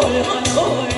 爱恨爱。